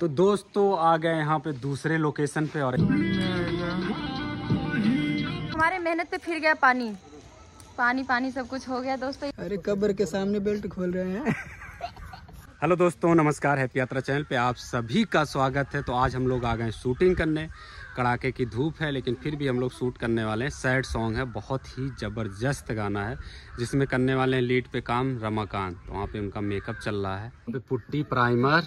तो दोस्तों आ गए यहाँ पे दूसरे लोकेशन पे और हमारे मेहनत पे फिर गया पानी। पानी पानी सब कुछ हो गया दोस्तों। अरे कब्र के सामने बेल्ट खोल रहे हैं। हेलो दोस्तों नमस्कार हैप्पी यात्रा चैनल पे आप सभी का स्वागत है। तो आज हम लोग आ गए शूटिंग करने। कड़ाके की धूप है, लेकिन फिर भी हम लोग शूट करने वाले हैं। सैड सॉन्ग है, बहुत ही ज़बरदस्त गाना है, जिसमें करने वाले हैं लीड पे काम रमाकांत। तो वहाँ पे उनका मेकअप चल रहा है। पे पुट्टी, प्राइमर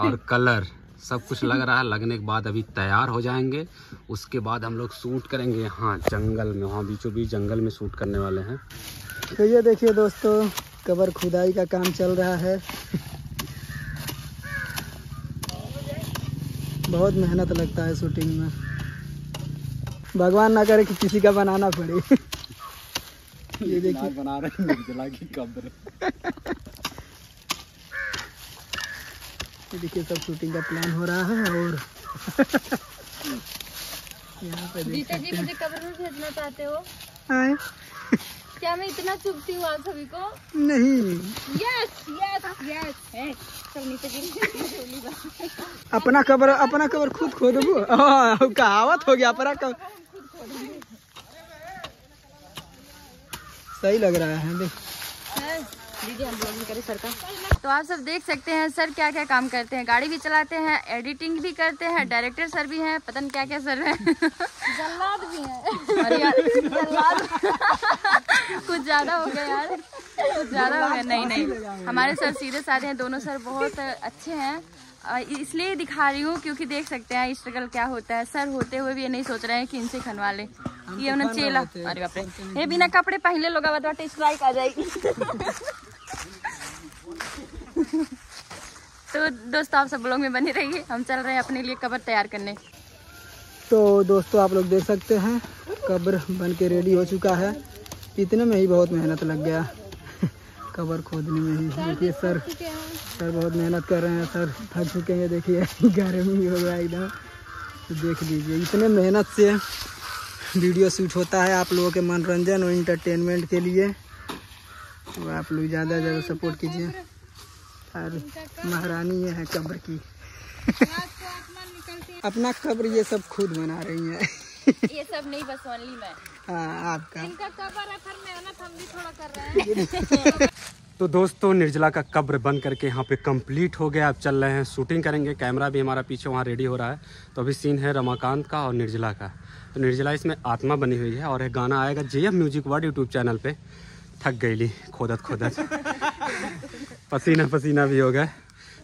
और कलर, सब कुछ लग रहा है। लगने के बाद अभी तैयार हो जाएँगे। उसके बाद हम लोग शूट करेंगे यहाँ, जंगल में। वहाँ बीचों बीच जंगल में शूट करने वाले हैं। तो ये देखिए दोस्तों, कबर खुदाई का काम चल रहा है। बहुत मेहनत लगता है शूटिंग में। भगवान ना करे कि किसी का बनाना पड़े। ये देखिए। बना रहे हैं निर्जला की कब्र। ये देखिए सब शूटिंग का प्लान हो रहा है और यहाँ पे देख जीता जी मुझे कब्र में भेजना चाहते हो? आए। क्या मैं इतना चुभती हूँ आप सभी को? नहीं। यस यस यस अपना कबर अपना कबर खुद खोद हाँ, कहावत हो गया अपना कबर सही लग रहा है देख। दीजिए हम ब्लॉगिंग करें सर का। तो आप सब देख सकते हैं सर क्या क्या काम करते हैं। गाड़ी भी चलाते हैं एडिटिंग भी करते हैं डायरेक्टर सर भी हैं पता नहीं क्या क्या सर हैं। जल्लाद भी हैं। अरे यार जल्लाद। कुछ ज़्यादा हो गया यार। कुछ ज़्यादा हो गया। नहीं नहीं। हमारे सर सीधे साधे हैं दोनों सर बहुत अच्छे हैं। इसलिए दिखा रही हूँ क्योंकि देख सकते हैं स्ट्रगल क्या होता है। सर होते हुए भी ये नहीं सोच रहे हैं कि इनसे खनवा ले। ये उन्हें चेला। अरे बाप रे। ये बिना कपड़े पहले लोग स्ट्राइक आ जाएगी तो दोस्तों, आप सब ब्लॉग में बने रहिए। हम चल रहे हैं अपने लिए कवर तैयार करने। तो दोस्तों, आप लोग देख सकते हैं, कब्र बन के रेडी हो चुका है। इतने में ही बहुत मेहनत लग गया। कब्र खोदने में ही। देखिए, सर। सर बहुत मेहनत कर रहे हैं। सर थक चुके हैं, देखिए। गर्मी हो गया एकदम। तो देख लीजिए, इतने मेहनत से वीडियो शूट होता है आप लोगों के मनोरंजन और इंटरटेनमेंट के लिए। तो आप लोग ज़्यादा ज़्यादा सपोर्ट कीजिए। और महारानी ये है कब्र की। अपना कब्र ये सब खुद बना रही हैं। ये सब नहीं बस ओनली मैं। हाँ आपका। इनका कवर है फिर मेहनत हम भी थोड़ा कर रहे हैं। तो दोस्तों निर्जला का कब्र बन करके यहाँ पे कंप्लीट हो गया। अब चल रहे हैं शूटिंग करेंगे। कैमरा भी हमारा पीछे वहाँ रेडी हो रहा है। तो अभी सीन है रमाकांत का और निर्जला का। तो निर्जला इसमें आत्मा बनी हुई है और एक गाना आएगा J music world YouTube channel पे। थक गई ली खोदत खोदत। पसीना पसीना भी हो गए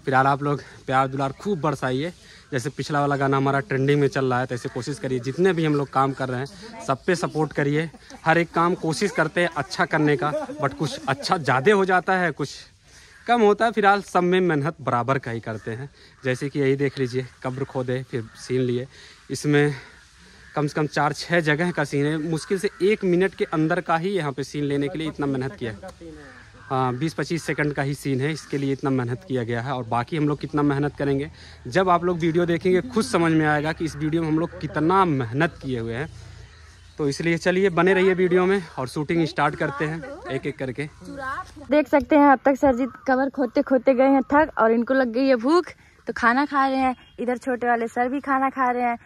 फ़िलहाल आप लोग प्यार दुलार खूब बरसाइए। जैसे पिछला वाला गाना हमारा ट्रेंडिंग में चल रहा है तो ऐसे कोशिश करिए, जितने भी हम लोग काम कर रहे हैं, सब पे सपोर्ट करिए। हर एक काम कोशिश करते हैं अच्छा करने का बट कुछ अच्छा ज़्यादा हो जाता है, कुछ कम होता है। फ़िलहाल सब में मेहनत बराबर का ही करते हैं। जैसे कि यही देख लीजिए, कब्र खोदे, फिर सीन लिए। इसमें कम से कम चार छः जगह का सीन है। मुश्किल से एक मिनट के अंदर का ही यहाँ पे सीन लेने के लिए इतना मेहनत किया हाँ। बीस पच्चीस सेकंड का ही सीन है, इसके लिए इतना मेहनत किया गया है और बाकी हम लोग कितना मेहनत करेंगे। जब आप लोग वीडियो देखेंगे, खुद समझ में आएगा कि इस वीडियो में हम लोग कितना मेहनत किए हुए हैं। तो इसलिए चलिए, बने रहिए वीडियो में और शूटिंग स्टार्ट करते हैं एक एक करके। देख सकते हैं, अब तक सरजीत कवर खोते खोते गए हैं, थक और इनको लग गई है भूख। तो खाना खा रहे हैं इधर छोटे वाले सर भी खाना खा रहे हैं।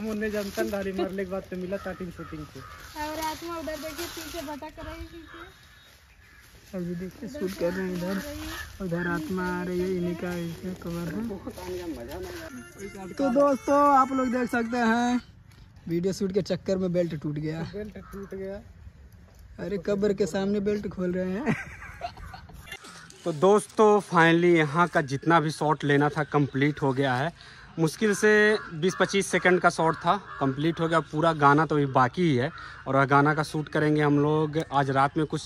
मरने के बाद तो मिला स्टार्टिंग शूटिंग से और आत्मा उधर देखिए पीछे भटक रही पीछे अभी देखिए शूट कर रहे हैं इधर उधर आत्मा आ रही है इन्हीं का कवर है तो दोस्तों आप लोग देख सकते हैं वीडियो शूट के चक्कर में बेल्ट टूट गया। बेल्ट टूट गया। अरे कब्र के सामने बेल्ट खोल रहे हैं। तो दोस्तों फाइनली यहाँ का जितना भी शॉट लेना था कंप्लीट हो गया है। मुश्किल से 20-25 सेकंड का शॉट था कंप्लीट हो गया। पूरा गाना तो अभी बाकी ही है। और गाना का शूट करेंगे हम लोग, आज रात में कुछ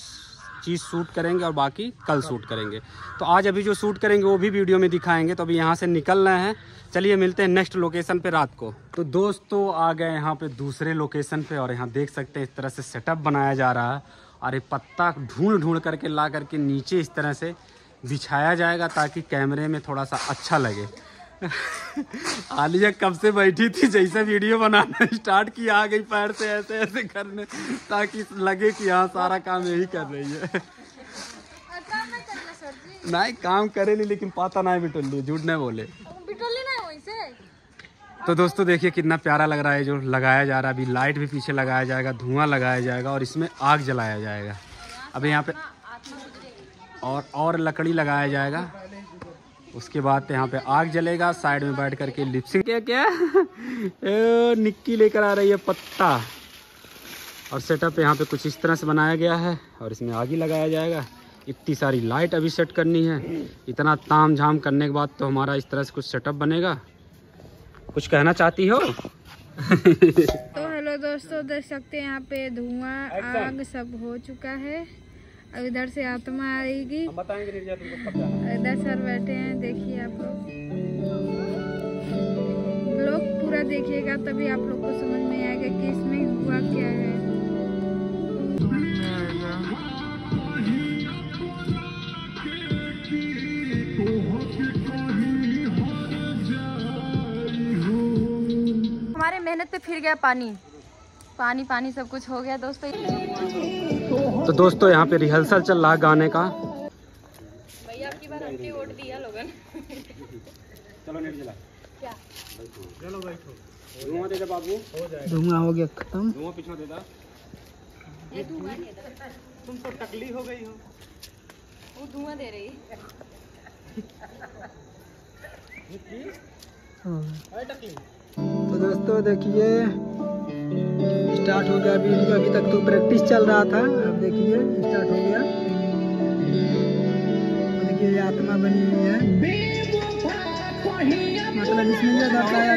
चीज़ शूट करेंगे और बाकी कल शूट करेंगे। तो आज अभी जो शूट करेंगे, वो भी वीडियो में दिखाएँगे। तो अभी यहाँ से निकल रहे हैं। चलिए मिलते हैं नेक्स्ट लोकेशन पे रात को। तो दोस्तों, आ गए यहाँ पे दूसरे लोकेशन पे और यहाँ देख सकते हैं, इस तरह से सेटअप बनाया जा रहा है। और ये पत्ता ढूंढ ढूंढ करके ला करके नीचे इस तरह से बिछाया जाएगा ताकि कैमरे में थोड़ा सा अच्छा लगे। आलिया कब से बैठी थी जैसे वीडियो बनाना स्टार्ट किया आ गई पैर से ऐसे ऐसे करने ताकि लगे कि हाँ सारा काम यही कर रही है। नहीं काम करे नहीं लेकिन पता नहीं बिटुल्लू झूठ नहीं बोले। ना तो दोस्तों देखिए कितना प्यारा लग रहा है जो लगाया जा रहा है। अभी लाइट भी पीछे लगाया जाएगा धुआँ लगाया जाएगा और इसमें आग जलाया जाएगा। अभी यहाँ पे और और लकड़ी लगाया जाएगा। उसके बाद यहाँ पे आग जलेगा साइड में बैठ करके लिपसिंग क्या क्या? ए, निक्की लेकर आ रही है पत्ता। और सेटअप यहाँ पे कुछ इस तरह से बनाया गया है और इसमें आग ही लगाया जाएगा। इतनी सारी लाइट अभी सेट करनी है। इतना ताम झाम करने के बाद तो हमारा इस तरह से कुछ सेटअप बनेगा। कुछ कहना चाहती हो? तो हेलो दोस्तों देख सकते हैं यहाँ पे धुआँ आग सब हो चुका है। अब इधर से आत्मा आएगी। इधर सर बैठे हैं देखिए आप लोग। लोग पूरा देखिएगा तभी आप लोग को समझ में आएगा कि इसमें हुआ क्या है। मेहनत पे फिर गया पानी। पानी पानी सब कुछ हो गया दोस्तों। तो दोस्तों यहाँ पे रिहर्सल चल रहा है गाने का। भैया आपकी बार वोट दिया लोगन चलो नेट जला। क्या? चलो बैठो धुआँ दे दे बाबू। धुआँ हो गया खत्म। धुआँ पीछे दे दा। ये धुआँ नहीं था तुम तो टकली हो गई हो। वो धुआँ दे रही हो। गया। तो दोस्तों, देखिए स्टार्ट हो गया अभी अभी तक तो प्रैक्टिस चल रहा था, अब देखिए स्टार्ट हो गया। देखिए आत्मा बनी हुई है। मतलब इसमें गया